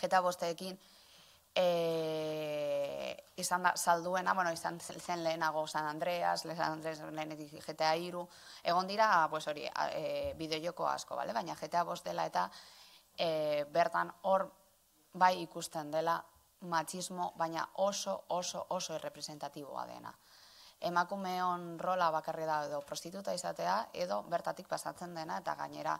GTA bosteekin, e, izan da, salduena, bueno, izan zen lehenago San Andreas, San Andreas lehenetik GTA iru, egon dira, pues hori, e, bideojoko asko, bale? baina GTA bost dela eta e, bertan hor bai ikusten dela matxismo, baina oso, oso, oso errepresentatiboa dena. Emakumeon rola bakarri da edo prostituta izatea, edo bertatik pasatzen dena, eta gainera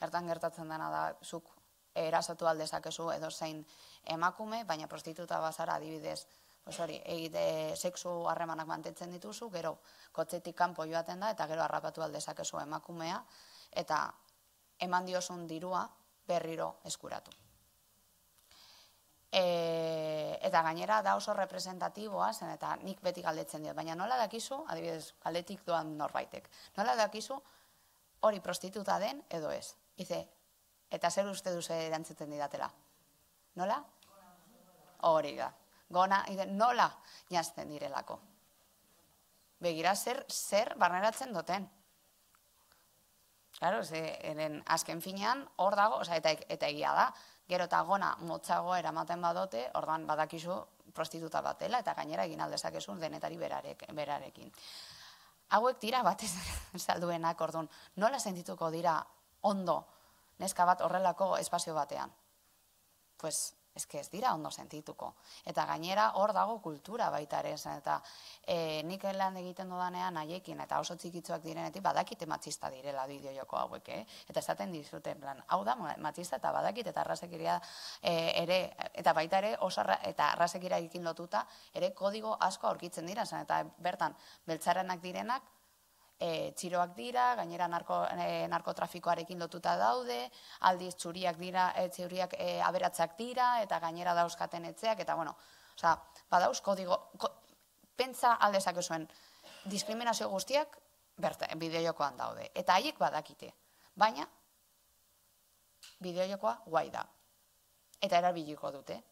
bertan gertatzen dena da, zuk erasatu aldezakezu edo zein emakume, baina prostituta bazara adibidez, pues hori, egite sexu harremanak mantentzen dituzu, gero kotzetik kanpo joaten da, eta gero harrapatu aldezakezu emakumea, eta eman diosun dirua berriro eskuratu. E, eta gainera da oso representatiboa, zen eta nik beti galdetzen diot, baina nola dakizu, adibidez, galdetik doan norbaitek, nola dakizu hori prostituta den edo ez. Ize, Eta zer uste duze erantzuten didatela? Nola? Hori da. Gona, nola jazten direlako. Begira zer, zer barneratzen duten. Claro, ze, eren, azken finean, hor dago, oza, eta, eta egia da, gero eta gona motzago eramaten badote, ordan badakizu prostituta batela, eta gainera egin aldezakezun denetari berarek, berarekin. Hauek dira batez salduenak, orduan, nola sentituko dira ondo neska bat horrelako espazio batean. Pues, eske ez dira ondo sentituko. Eta gainera hor dago kultura baita ere, eta e, nik lan egiten dudanean haiekin, eta oso txikitzuak direnetik, badakite matxista direla bideo joko hauek, eh? eta esaten dizuten, plan, hau da matxista eta badakit, eta arrasekiria e, ere, eta baita ere, osarra, eta arrasekiria ekin lotuta, ere kodigo asko aurkitzen dira, zen, eta bertan, beltzarenak direnak, e, txiroak dira, gainera narko, e, narkotrafikoarekin lotuta daude, aldiz txuriak dira, e, txuriak e, aberatzak dira, eta gainera dauzkaten etzeak, eta bueno, oza, badauz, kodigo, ko, pentsa aldezak zuen, diskriminazio guztiak, berte, bideojokoan daude, eta haiek badakite, baina, bideojokoa guai da, eta erabiliko dute,